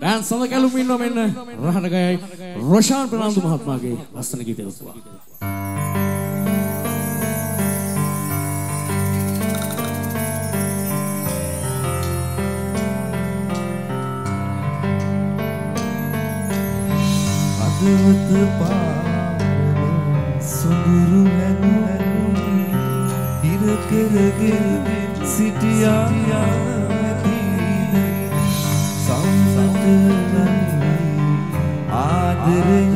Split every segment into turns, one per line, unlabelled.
දැන් සඳ කැලුම් ඉන්නවා මෙන්න රහණගයයි රොෂාන් ප්‍රනාන්දු මහත්මයාගේ ලස්සන ගීතය ඔස්වා.
අදවත පාවන සුඳුරු හැඳ ඉර කරගෙන සිටියා Verei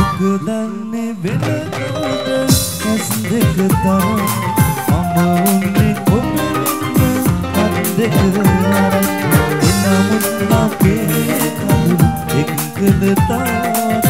දුක දන්නේ වෙන කවුද ඇස් දෙක තරම් මම උන්නේ කොමුන්න අත් දෙක එනමුත් අපේ කඳු එක්කද තාම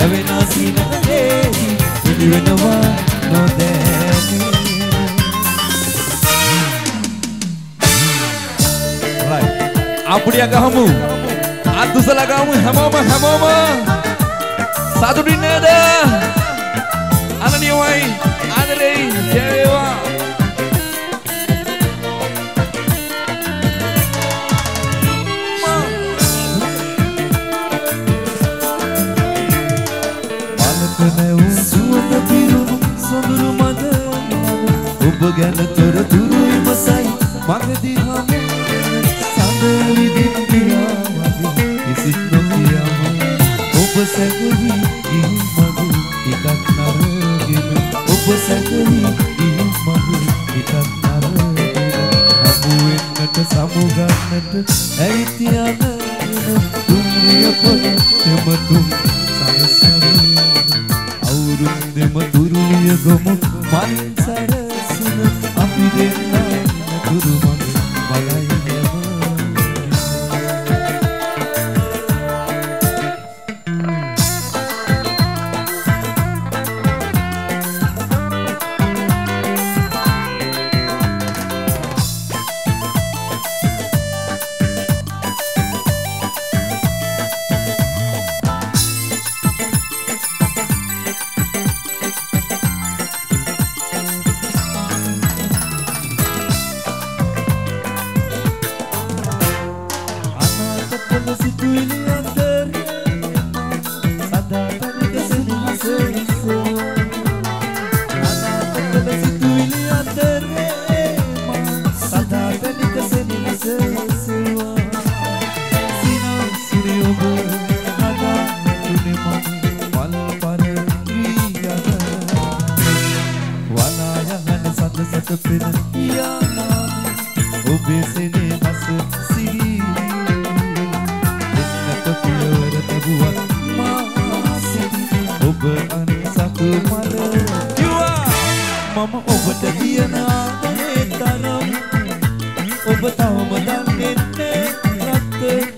ඇවෙනසි නැදේවි පිළිවෙනවා නොදැනී.
අපුඩිය ගහමු.
අත්දුසල ගහමු හැමෝම හැමෝම. සතුටින් නේද? අනනියමයි ආදරෙයි ජය
ඔබ ගැන තොරතුරු විමසයි මගදී හමු සඳලිදින් පියාවද කිසිත් නොකියම ඔබ සැකවි ගිහි මගු ටිකක් නරගෙන ඔබ සැකවි ගිහි මගු ටිකක් නරගෙන හමු වෙන්නට සමුගන්නට ඇවිත් යන තුන්රිය පොළ අනාථ කළ සිතුවිලි අතර සදා තනික සෙනෙහස අනාථ කළ සිතුවිලි අතර සදා තනික සෙනෙහස සිනාසිරි ඔබ හදා තුනේ මම මල් පර ප්‍රියද වලා යහන සත සත පෙන ඔබට කියන ආදරේ තරම් ඔබ තවම දන්නේ නැහැ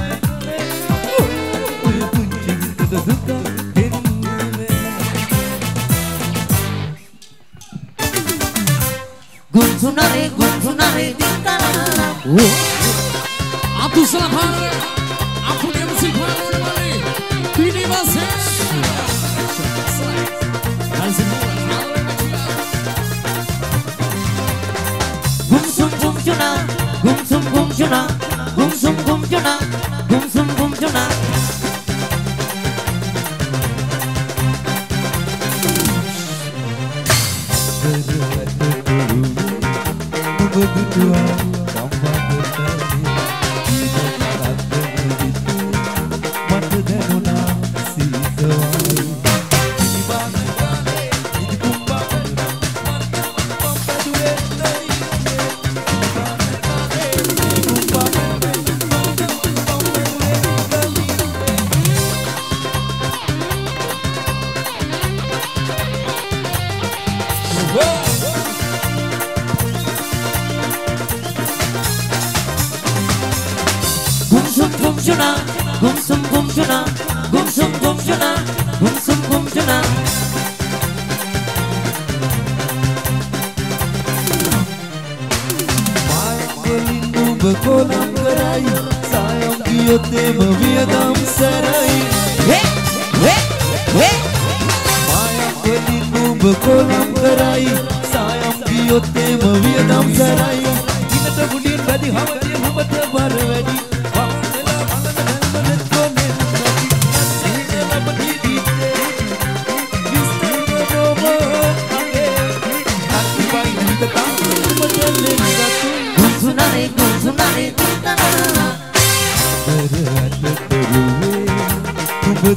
gum juna, gum zum gum juna, gum zum
gum juna. Berdua, berdua, berdua. Jute bhavya dam sarai
Hey, hey, hey
Maya koli kumbh kolam karai Sayam kiyote bhavya dam sarai
Inata gudin vadi
hamatya humatya varvadi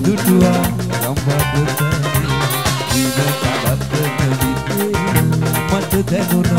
දුටුවා. ගම්බද තැනි ඉන කලත් නැවිතේ මට දැනුණා.